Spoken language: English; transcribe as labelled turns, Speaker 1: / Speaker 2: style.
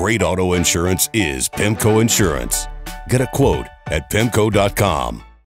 Speaker 1: great auto insurance is PIMCO Insurance. Get a quote at PIMCO.com.